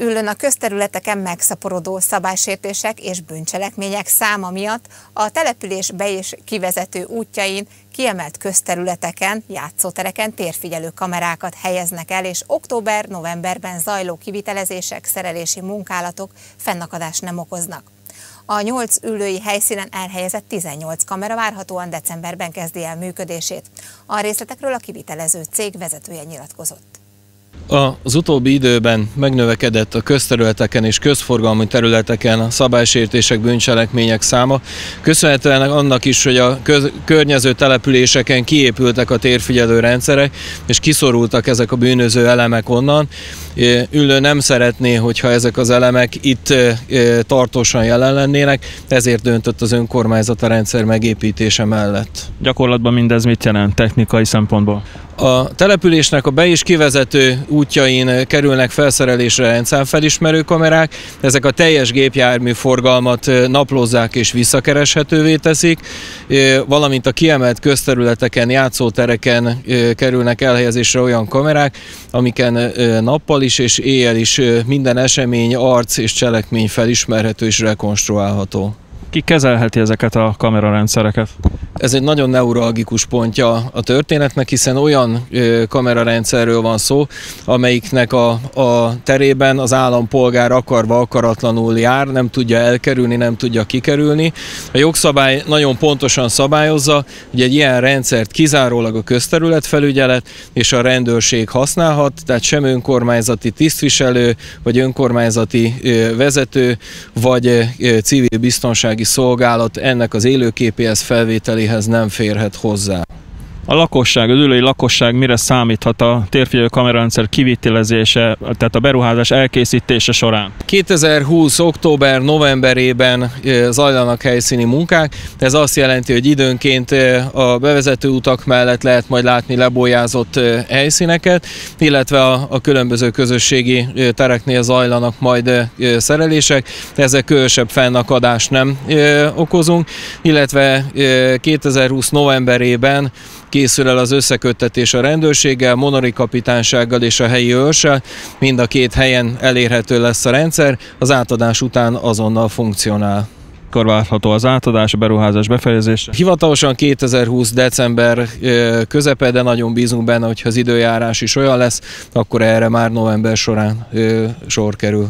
Üllön a közterületeken megszaporodó szabálysértések és bűncselekmények száma miatt a település be- és kivezető útjain kiemelt közterületeken, játszótereken térfigyelő kamerákat helyeznek el, és október-novemberben zajló kivitelezések, szerelési munkálatok fennakadást nem okoznak. A nyolc ülői helyszínen elhelyezett 18 kamera várhatóan decemberben kezdi el működését. A részletekről a kivitelező cég vezetője nyilatkozott. Az utóbbi időben megnövekedett a közterületeken és közforgalmi területeken a szabálysértések, bűncselekmények száma, köszönhetően annak is, hogy a köz- környező településeken kiépültek a térfigyelő rendszerek, és kiszorultak ezek a bűnöző elemek onnan. Ülő nem szeretné, hogyha ezek az elemek itt tartósan jelen lennének, ezért döntött az önkormányzat a rendszer megépítése mellett. Gyakorlatban mindez mit jelent technikai szempontból? A településnek a be- és kivezető útjain kerülnek felszerelésre rendszámfelismerő kamerák, ezek a teljes gépjármű forgalmat naplózzák és visszakereshetővé teszik, valamint a kiemelt közterületeken, játszótereken kerülnek elhelyezésre olyan kamerák, amiken nappal is és éjjel is minden esemény, arc és cselekmény felismerhető és rekonstruálható. Ki kezelheti ezeket a kamerarendszereket? Ez egy nagyon neuralgikus pontja a történetnek, hiszen olyan kamerarendszerről van szó, amelyiknek a, a terében az állampolgár akarva akaratlanul jár, nem tudja elkerülni, nem tudja kikerülni. A jogszabály nagyon pontosan szabályozza, hogy egy ilyen rendszert kizárólag a közterületfelügyelet és a rendőrség használhat, tehát sem önkormányzati tisztviselő, vagy önkormányzati vezető, vagy civil biztonsági szolgálat ennek az élőképéhez felvételi amihez nem férhet hozzá. A lakosság, az ülői lakosság mire számíthat a térfigyelő kamerarendszer kivitelezése, tehát a beruházás elkészítése során? 2020. október-novemberében zajlanak helyszíni munkák. Ez azt jelenti, hogy időnként a bevezető utak mellett lehet majd látni lebolyázott helyszíneket, illetve a, a különböző közösségi tereknél zajlanak majd szerelések. Ezek különösebb fennakadást nem okozunk, illetve 2020. novemberében készül el az összeköttetés a rendőrséggel, Monori kapitánysággal és a helyi őrssel. Mind a két helyen elérhető lesz a rendszer, az átadás után azonnal funkcionál mikor várható az átadás, a beruházás befejezése? Hivatalosan 2020. december közepe, de nagyon bízunk benne, hogy ha az időjárás is olyan lesz, akkor erre már november során sor kerül.